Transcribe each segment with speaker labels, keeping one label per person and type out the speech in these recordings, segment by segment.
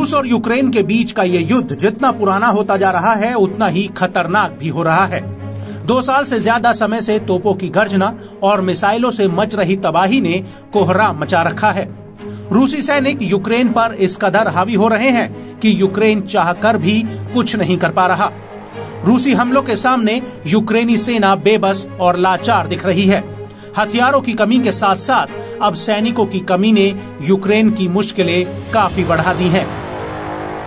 Speaker 1: रूस और यूक्रेन के बीच का ये युद्ध जितना पुराना होता जा रहा है, उतना ही खतरनाक भी हो रहा है। दो साल से ज़्यादा समय से तोपों की गर्जना और मिसाइलों से मच रही तबाही ने कोहरा मचा रखा है। रूसी सैनिक यूक्रेन पर इस कदर हावी हो रहे हैं कि यूक्रेन चाहकर भी कुछ नहीं कर पा रहा। रूसी हमलों के सामने यूक्रेनी सेना बेबस और लाचार दिख रही है। हथियारों की कमी के साथ साथ अब सैनिकों की कमी ने यूक्रेन की मुश्किलें काफ़ी बढ़ा दी हैं।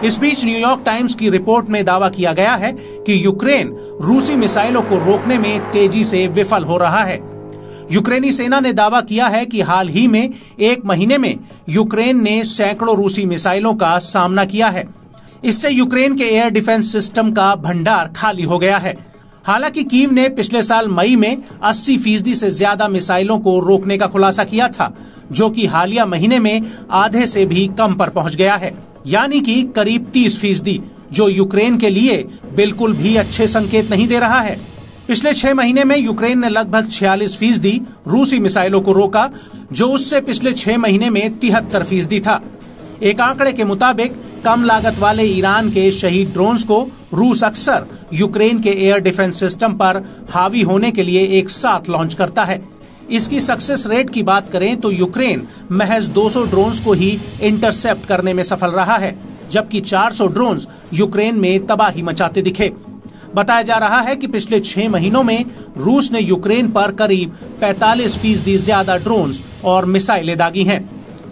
Speaker 1: इस बीच न्यूयॉर्क टाइम्स की रिपोर्ट में दावा किया गया है कि यूक्रेन रूसी मिसाइलों को रोकने में तेज़ी से विफल हो रहा है। यूक्रेनी सेना ने दावा किया है कि हाल ही में एक महीने में यूक्रेन ने सैकड़ों रूसी मिसाइलों का सामना किया है। इससे यूक्रेन के एयर डिफेंस सिस्टम का भंडार खाली हो गया है। हालाँकि कीव ने पिछले साल मई में 80 फ़ीसदी से ज़्यादा मिसाइलों को रोकने का खुलासा किया था, जो कि हालिया महीने में आधे से भी कम पर पहुँच गया है। यानी कि करीब 30 फ़ीसदी, जो यूक्रेन के लिए बिल्कुल भी अच्छे संकेत नहीं दे रहा है। पिछले छह महीने में यूक्रेन ने लगभग 46 फ़ीसदी रूसी मिसाइलों को रोका, जो उससे पिछले छह महीने में तिहत्तर फ़ीसदी था। एक आंकड़े के मुताबिक, कम लागत वाले ईरान के शहीद ड्रोन्स को रूस अक्सर यूक्रेन के एयर डिफेंस सिस्टम पर हावी होने के लिए एक साथ लॉन्च करता है। इसकी सक्सेस रेट की बात करें तो यूक्रेन महज 200 ड्रोन्स को ही इंटरसेप्ट करने में सफल रहा है, जबकि 400 ड्रोन्स यूक्रेन में तबाही मचाते दिखे। बताया जा रहा है कि पिछले छह महीनों में रूस ने यूक्रेन पर करीब 45 फ़ीसदी ज़्यादा ड्रोन्स और मिसाइलें दागी हैं।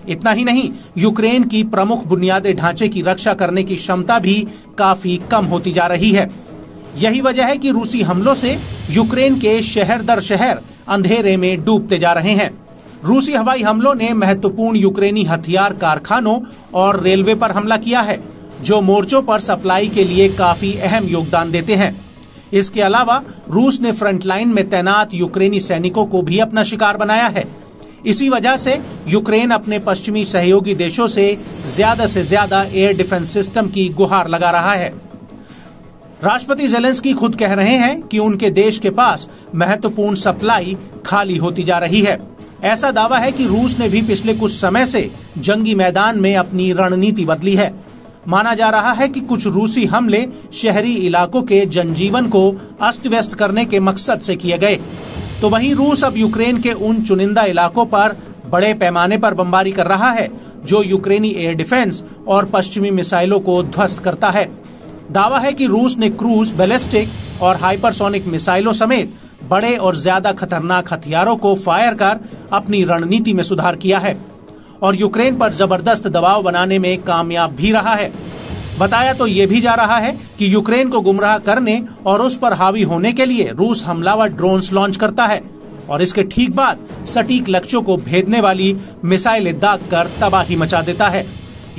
Speaker 1: इतना ही नहीं यूक्रेन की प्रमुख बुनियादी ढांचे की रक्षा करने की क्षमता भी काफ़ी कम होती जा रही है। यही वजह है कि रूसी हमलों से यूक्रेन के शहर दर शहर अंधेरे में डूबते जा रहे हैं। रूसी हवाई हमलों ने महत्वपूर्ण यूक्रेनी हथियार कारखानों और रेलवे पर हमला किया है, जो मोर्चों पर सप्लाई के लिए काफ़ी अहम योगदान देते हैं। इसके अलावा, रूस ने फ्रंटलाइन में तैनात यूक्रेनी सैनिकों को भी अपना शिकार बनाया है। इसी वजह से यूक्रेन अपने पश्चिमी सहयोगी देशों से ज़्यादा से ज़्यादा एयर डिफेंस सिस्टम की गुहार लगा रहा है। राष्ट्रपति जेलेंस्की खुद कह रहे हैं कि उनके देश के पास महत्वपूर्ण सप्लाई खाली होती जा रही है। ऐसा दावा है कि रूस ने भी पिछले कुछ समय से जंगी मैदान में अपनी रणनीति बदली है। माना जा रहा है कि कुछ रूसी हमले शहरी इलाकों के जनजीवन को अस्त व्यस्त करने के मकसद से किए गए। तो वहीं रूस अब यूक्रेन के उन चुनिंदा इलाकों पर बड़े पैमाने पर बमबारी कर रहा है, जो यूक्रेनी एयर डिफेंस और पश्चिमी मिसाइलों को ध्वस्त करता है। दावा है कि रूस ने क्रूज, बैलिस्टिक और हाइपरसोनिक मिसाइलों समेत बड़े और ज़्यादा खतरनाक हथियारों को फायर कर अपनी रणनीति में सुधार किया है और यूक्रेन पर ज़बरदस्त दबाव बनाने में कामयाब भी रहा है। बताया तो ये भी जा रहा है कि यूक्रेन को गुमराह करने और उस पर हावी होने के लिए रूस हमलावर ड्रोन्स लॉन्च करता है और इसके ठीक बाद सटीक लक्ष्यों को भेदने वाली मिसाइलें दाग कर तबाही मचा देता है।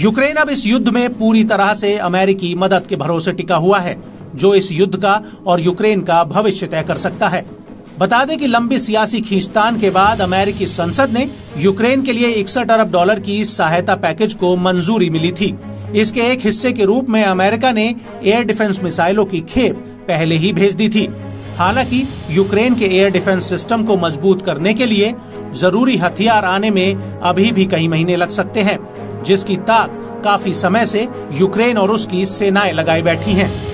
Speaker 1: यूक्रेन अब इस युद्ध में पूरी तरह से अमेरिकी मदद के भरोसे टिका हुआ है, जो इस युद्ध का और यूक्रेन का भविष्य तय कर सकता है। बता दें कि लंबी सियासी खींचतान के बाद अमेरिकी संसद ने यूक्रेन के लिए इकसठ अरब डॉलर की सहायता पैकेज को मंजूरी मिली थी। इसके एक हिस्से के रूप में अमेरिका ने एयर डिफेंस मिसाइलों की खेप पहले ही भेज दी थी। हालाँकि, यूक्रेन के एयर डिफेंस सिस्टम को मज़बूत करने के लिए ज़रूरी हथियार आने में अभी भी कई महीने लग सकते हैं। जिसकी ताक काफ़ी समय से यूक्रेन और उसकी सेनाएँ लगाई बैठी हैं।